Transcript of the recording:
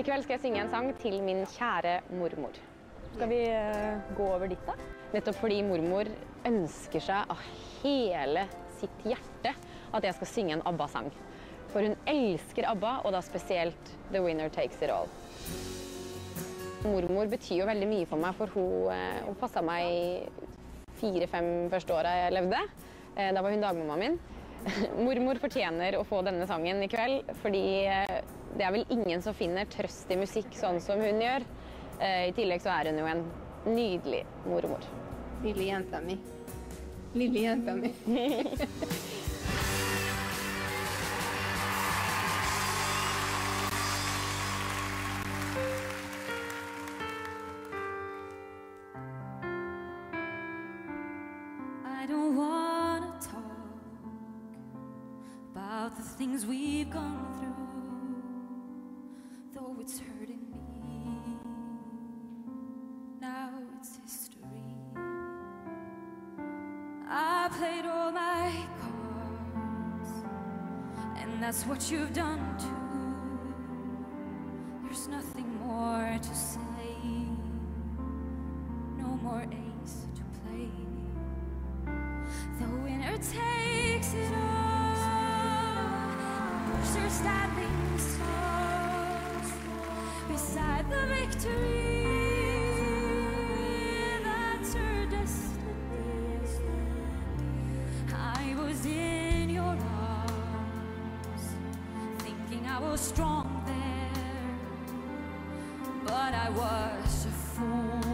I kveld skal jeg synge en sang til min kjære mormor. Skal vi eh, gå over dit, da? Nettopp fordi mormor ønsker seg av hele sitt hjerte at jeg skal synge en ABBA-sang. For hun elsker ABBA, og da spesielt The Winner Takes It All. Mormor betyr jo veldig mye for meg, for hun, eh, hun passa meg fire-fem første åra jeg levde. Eh, Da var hun dagmammaen min. Mormor fortjener å få denne sangen i kveld, fordi eh, det er vel ingen som finner trøst i musikk sånn som hun gjør. Eh, I tillegg så er hun jo en nydelig mormor. Lille jenta mi. Lille jenta mi. I don't wanna about the things we've gone through, though it's hurting me. Now it's history. I played all my cards, and that's what you've done too. There's nothing more to say, no more ace to play. The winner takes standing beside the victory. That's destiny. I was in your arms, thinking I was strong there, but I was a fool